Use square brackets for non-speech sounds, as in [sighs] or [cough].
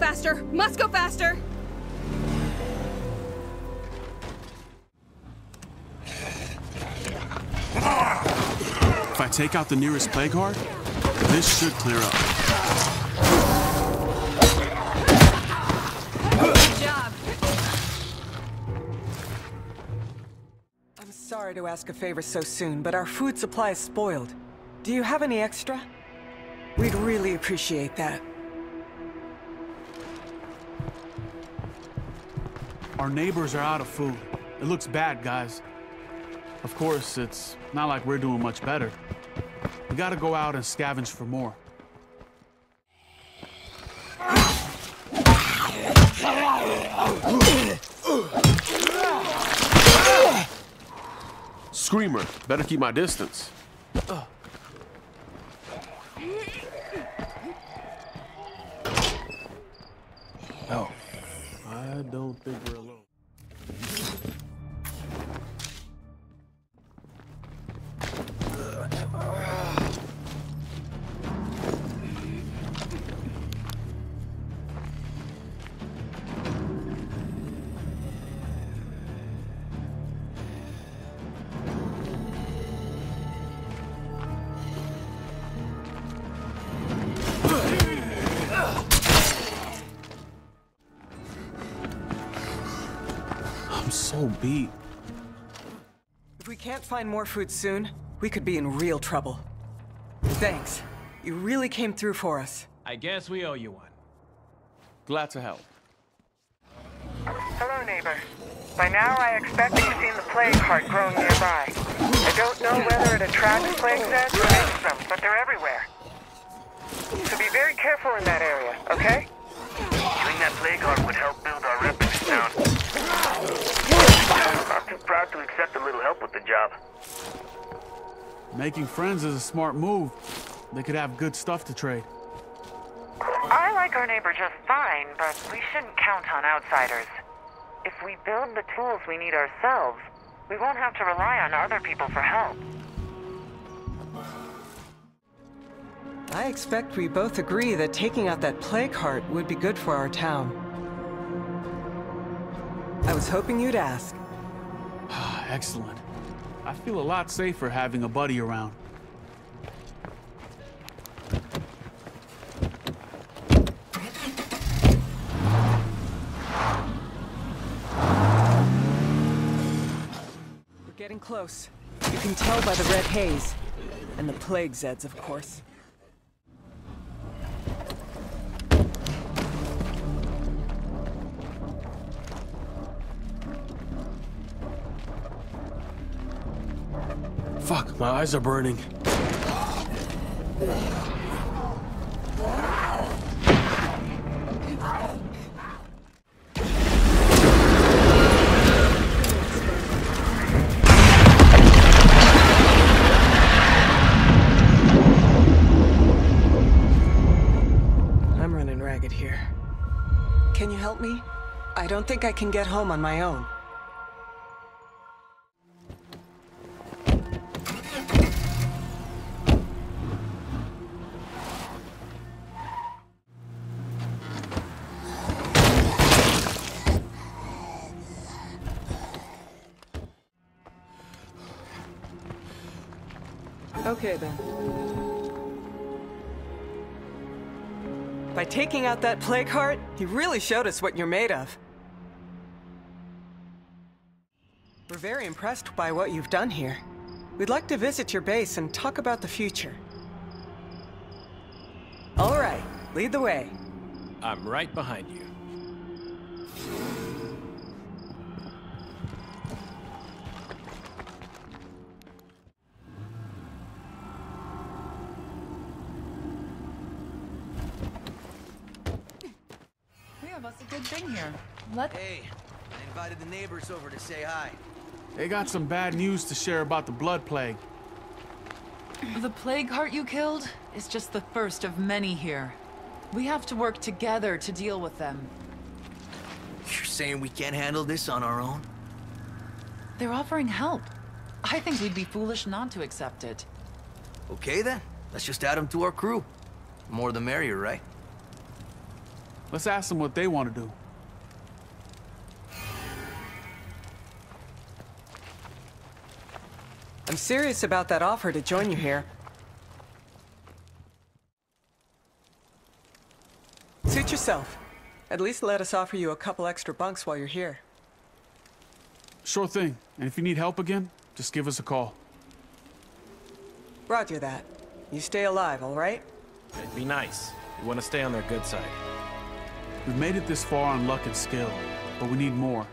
Must go faster! Must go faster! If I take out the nearest plague heart, this should clear up. Good job! I'm sorry to ask a favor so soon, but our food supply is spoiled. Do you have any extra? We'd really appreciate that. Our neighbors are out of food. It looks bad, guys. Of course, it's not like we're doing much better. We gotta go out and scavenge for more. Screamer, better keep my distance. No. I don't think we're alone. I'm so beat. If we can't find more food soon, we could be in real trouble. Thanks. You really came through for us. I guess we owe you one. Glad to help. Hello, neighbor. By now, I expect that you've seen the plague heart growing nearby. I don't know whether it attracts plague zeds or makes them, but they're everywhere. So be very careful in that area, okay? Killing that plague heart would help build our rep in this town. I'm too proud to accept a little help with the job. Making friends is a smart move. They could have good stuff to trade. I like our neighbor just fine, but we shouldn't count on outsiders. If we build the tools we need ourselves, we won't have to rely on other people for help. I expect we both agree that taking out that plague heart would be good for our town. I was hoping you'd ask. [sighs] Excellent. I feel a lot safer having a buddy around. We're getting close. You can tell by the red haze. And the plague zeds, of course. Fuck, my eyes are burning. I'm running ragged here. Can you help me? I don't think I can get home on my own. Okay then. By taking out that plague heart, you really showed us what you're made of. We're very impressed by what you've done here. We'd like to visit your base and talk about the future. All right, lead the way. I'm right behind you. We have us a good thing here. Let Hey, I invited the neighbors over to say hi. They got some bad news to share about the blood plague. the plague heart you killed is just the first of many here. We have to work together to deal with them. You're saying we can't handle this on our own? They're offering help. I think we'd be foolish not to accept it. Okay then, let's just add them to our crew. The more the merrier, right? Let's ask them what they want to do. I'm serious about that offer to join you here. Suit yourself. At least let us offer you a couple extra bunks while you're here. Sure thing. And if you need help again, just give us a call. Roger that. You stay alive, all right? It'd be nice. We want to stay on their good side. We've made it this far on luck and skill, but we need more.